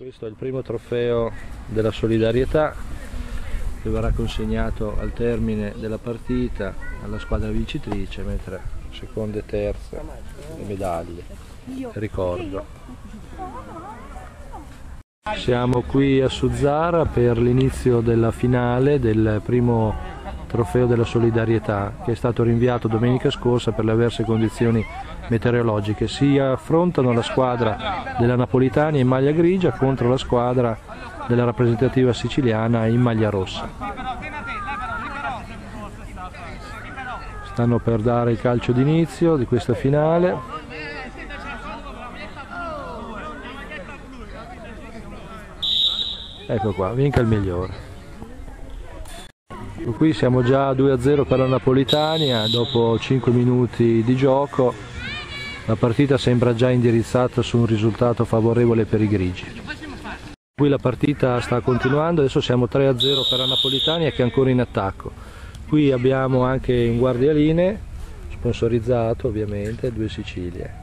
Questo è il primo trofeo della solidarietà che verrà consegnato al termine della partita alla squadra vincitrice, mentre seconda e terza le medaglie. Ricordo. Siamo qui a Suzzara per l'inizio della finale del primo trofeo della solidarietà che è stato rinviato domenica scorsa per le avverse condizioni meteorologiche. Si affrontano la squadra della Napolitania in maglia grigia contro la squadra della rappresentativa siciliana in maglia rossa. Stanno per dare il calcio d'inizio di questa finale. Ecco qua, vinca il migliore. Qui siamo già a 2-0 per la Napolitania, dopo 5 minuti di gioco la partita sembra già indirizzata su un risultato favorevole per i grigi. Qui la partita sta continuando, adesso siamo 3-0 per la Napolitania che è ancora in attacco. Qui abbiamo anche un guardialine, sponsorizzato ovviamente, due Sicilie.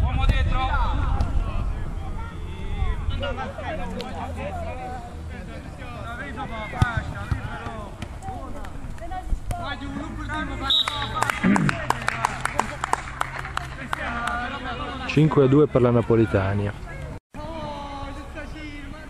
Uomo dietro. Cinque a 2 per la Napolitania.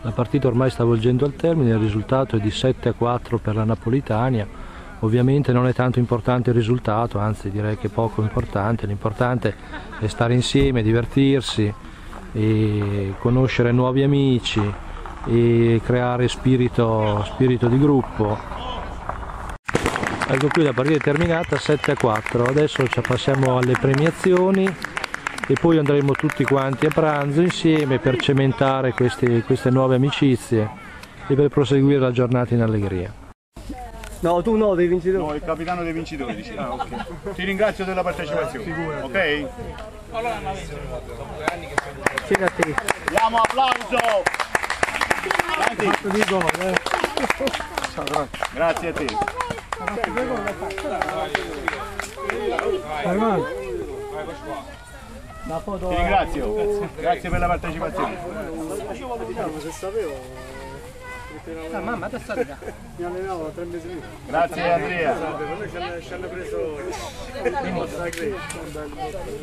La partita ormai sta volgendo al termine, il risultato è di 7 a 4 per la Napolitania. Ovviamente non è tanto importante il risultato, anzi direi che poco importante, l'importante è stare insieme, divertirsi, conoscere nuovi amici e creare spirito, spirito di gruppo. Ecco qui la partita è terminata 7 a 4, adesso ci passiamo alle premiazioni e poi andremo tutti quanti a pranzo insieme per cementare questi, queste nuove amicizie e per proseguire la giornata in allegria. No, tu no, dei vincitori. No, il capitano dei vincitori dice. Ah, ok. Ti ringrazio della partecipazione. Ok? C'era a te. Diamo applauso! Grazie a te. Ti ringrazio. Grazie per la partecipazione. Ah, mamma, adesso arriva. Grazie Andrea.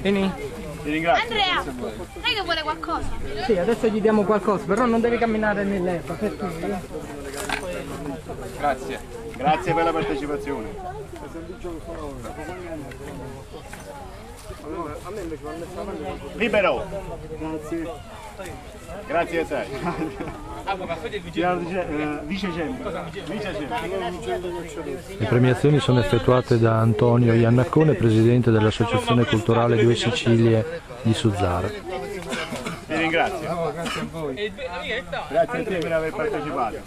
Vieni. Ti ringrazio. Andrea, sai che vuole qualcosa? Sì, adesso gli diamo qualcosa, però non devi camminare nell'erba, per tu. Grazie. Grazie per la partecipazione. Libero. Grazie. Grazie a te. Centro. Le premiazioni sono effettuate da Antonio Iannaccone, presidente dell'Associazione Culturale Due Sicilie di Suzzara. Ti ringrazio. Grazie a te per aver partecipato.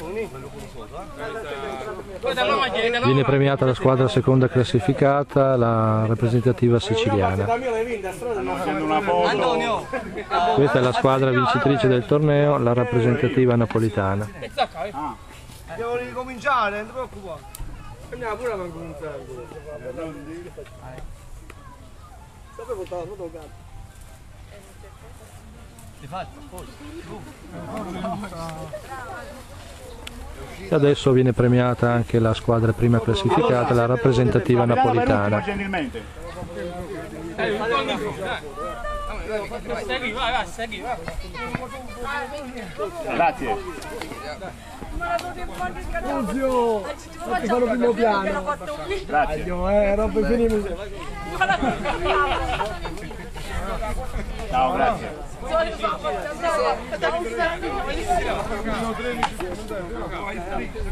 Viene premiata la squadra seconda classificata, la rappresentativa siciliana. Questa è la squadra vincitrice del torneo, la rappresentativa napolitana. Devo ricominciare, non ti preoccupare. Andiamo pure a cominciare. Sapevo stavo fotografato. E adesso viene premiata anche la squadra prima classificata, la rappresentativa napolitana. Grazie. Fuzio! Fatti fare un primo piano. Grazie. Eh, roba finita. Ciao, grazie.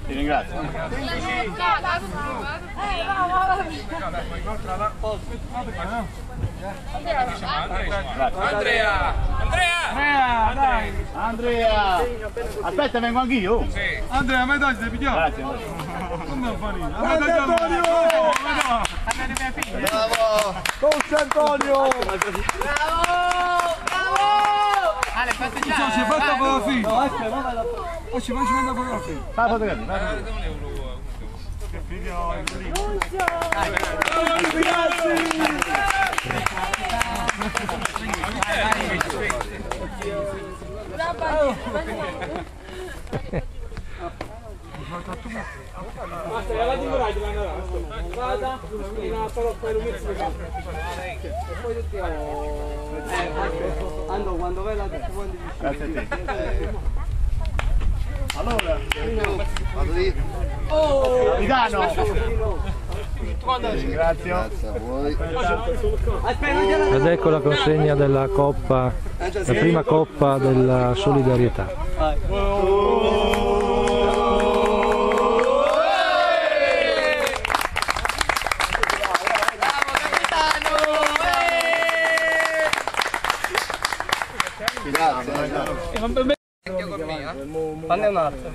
Ti ringrazio. Andrea! Andrea! Andrea! Aspetta, vengo anch'io. Andrea, ma dai, stai pigliando? Grazie. Andrea. Grande Antonio! Bravo! Coach Antonio! Ci si è fatta fotografia! Oh, ci faccio una fotografia! Fai la fotografia, fai la fotografia. che figlio il primo. Ando quando vai là tutti quanti Grazie a te. Allora, Vado lì. Capitano. Ringrazio. Grazie a voi. Ed ecco la consegna della coppa, la prima coppa della solidarietà. Grazie. Fanne un altro.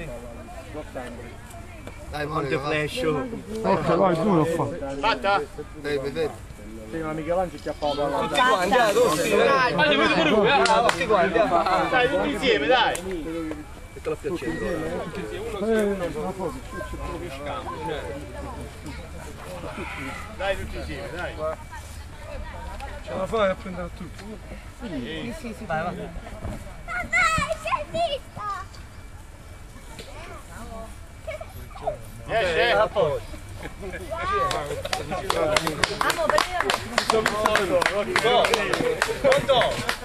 Dai, Monica, vai. Ecco, vai, tu lo fa. Fatta? Dai, vedete. Prima Michelangelo chiappava la Tutti quanti, eh, tutti. Voglio vedere pure lui, eh. Tutti quanti, eh. Dai, tutti insieme, dai. Dai, tutti insieme, dai. Ce la fai a prendere tutti. Riesce? Amo, vedere. Pronto?